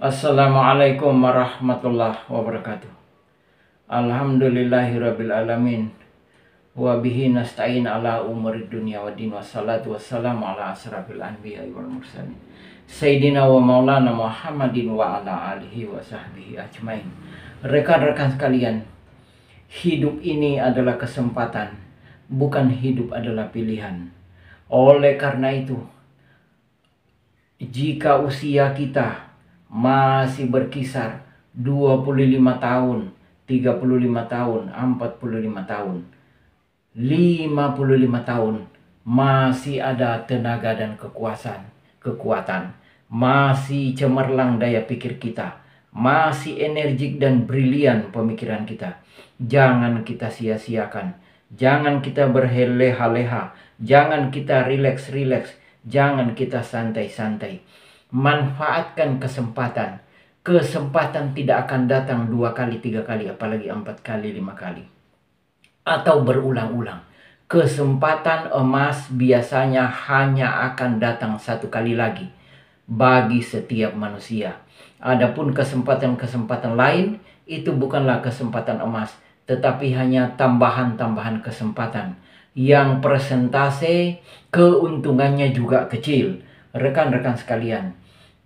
Assalamualaikum warahmatullahi wabarakatuh. Alhamdulillahirabbil alamin. Wa bihi nasta'in ala umuri dunya wa din wassalatu wassalamu ala asrafil anbiya wal mursalin. Sayyidina wa maulana Muhammadin wa ala alihi wa sahbihi ajmain. Rekan-rekan sekalian, hidup ini adalah kesempatan, bukan hidup adalah pilihan. Oleh karena itu, jika usia kita masih berkisar 25 tahun, 35 tahun, 45 tahun, 55 tahun masih ada tenaga dan kekuasaan, kekuatan, masih cemerlang daya pikir kita, masih energik dan brilian pemikiran kita. Jangan kita sia-siakan, jangan kita berleha-leha, jangan kita rileks-rileks, jangan kita santai-santai manfaatkan kesempatan. Kesempatan tidak akan datang dua kali, tiga kali, apalagi empat kali, lima kali. Atau berulang-ulang. Kesempatan emas biasanya hanya akan datang satu kali lagi bagi setiap manusia. Adapun kesempatan-kesempatan lain itu bukanlah kesempatan emas, tetapi hanya tambahan-tambahan kesempatan yang persentase keuntungannya juga kecil. Rekan-rekan sekalian,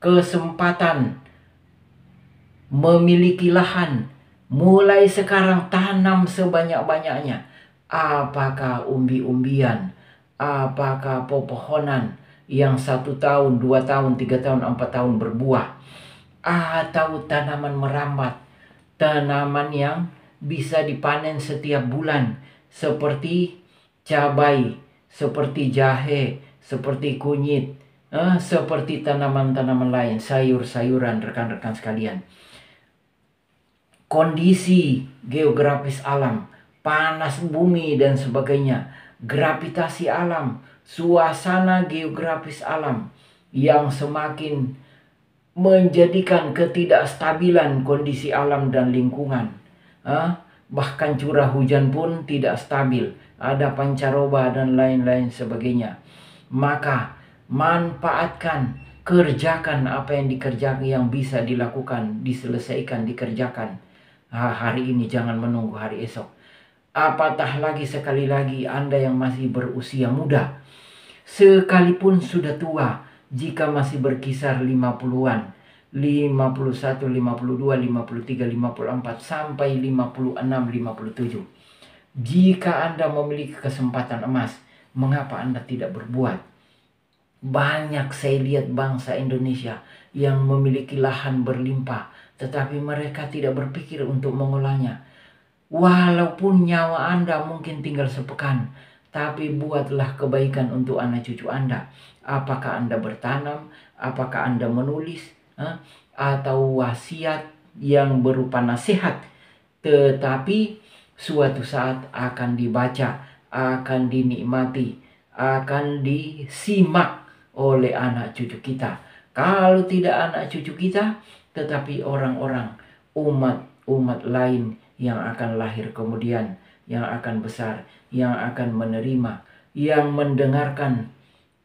kesempatan. Memiliki lahan. Mulai sekarang tanam sebanyak-banyaknya. Apakah umbi-umbian? Apakah pepohonan yang satu tahun, dua tahun, tiga tahun, empat tahun berbuah? Atau tanaman merambat? Tanaman yang bisa dipanen setiap bulan. Seperti cabai, seperti jahe, seperti kunyit, eh, seperti tanaman-tanaman lain, sayur-sayuran, rekan-rekan sekalian. Kondisi geografis alam, panas bumi dan sebagainya, gravitasi alam, suasana geografis alam yang semakin menjadikan ketidakstabilan kondisi alam dan lingkungan. Eh, bahkan curah hujan pun tidak stabil, ada pancaroba dan lain-lain sebagainya. Maka manfaatkan, kerjakan apa yang dikerjakan yang bisa dilakukan, diselesaikan, dikerjakan hari ini jangan menunggu hari esok. Apatah lagi sekali lagi Anda yang masih berusia muda, sekalipun sudah tua, jika masih berkisar 50-an, 51, 52, 53, 54 sampai 56, 57. Jika Anda memiliki kesempatan emas, mengapa Anda tidak berbuat? Banyak saya lihat bangsa Indonesia yang memiliki lahan berlimpah, tetapi mereka tidak berpikir untuk mengolahnya. Walaupun nyawa Anda mungkin tinggal sepekan, tapi buatlah kebaikan untuk anak cucu Anda. Apakah Anda bertanam, apakah Anda menulis, atau wasiat yang berupa nasihat, tetapi suatu saat akan dibaca, akan dinikmati, akan disimak oleh anak cucu kita. Kalau tidak anak cucu kita, tetapi orang-orang umat-umat lain yang akan lahir kemudian, yang akan besar, yang akan menerima, yang mendengarkan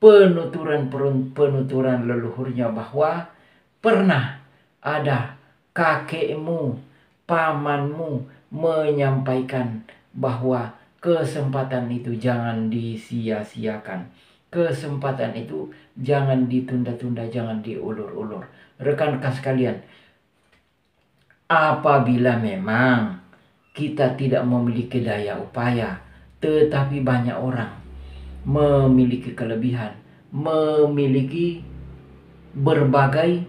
penuturan-penuturan leluhurnya bahwa pernah ada kakekmu, pamanmu menyampaikan bahwa kesempatan itu jangan disia-siakan kesempatan itu jangan ditunda-tunda, jangan diulur-ulur. Rekan-rekan sekalian, apabila memang kita tidak memiliki daya upaya, tetapi banyak orang memiliki kelebihan, memiliki berbagai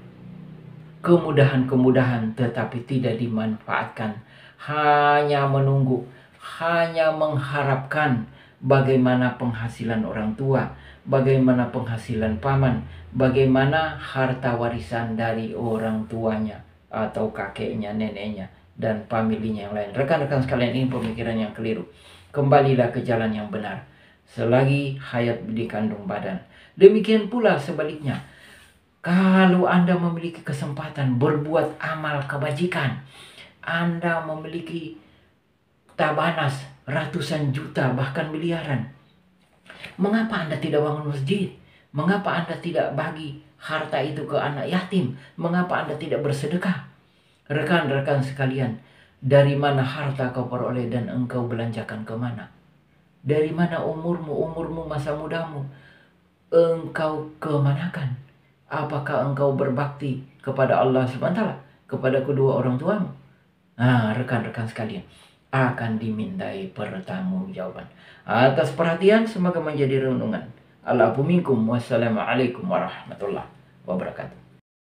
kemudahan-kemudahan, tetapi tidak dimanfaatkan, hanya menunggu, hanya mengharapkan bagaimana penghasilan orang tua, bagaimana penghasilan paman, bagaimana harta warisan dari orang tuanya atau kakeknya, neneknya, dan familinya yang lain. Rekan-rekan sekalian ini pemikiran yang keliru. Kembalilah ke jalan yang benar. Selagi hayat di kandung badan. Demikian pula sebaliknya. Kalau Anda memiliki kesempatan berbuat amal kebajikan, Anda memiliki tabanas ratusan juta bahkan miliaran. Mengapa Anda tidak bangun masjid? Mengapa Anda tidak bagi harta itu ke anak yatim? Mengapa Anda tidak bersedekah? Rekan-rekan sekalian, dari mana harta kau peroleh dan engkau belanjakan ke mana? Dari mana umurmu, umurmu, masa mudamu? Engkau kemanakan? Apakah engkau berbakti kepada Allah SWT, kepada kedua orang tuamu? Nah, rekan-rekan sekalian, akan dimintai pertanggungjawaban. Atas perhatian, semoga menjadi renungan. Alaikum wassalamualaikum warahmatullahi wabarakatuh.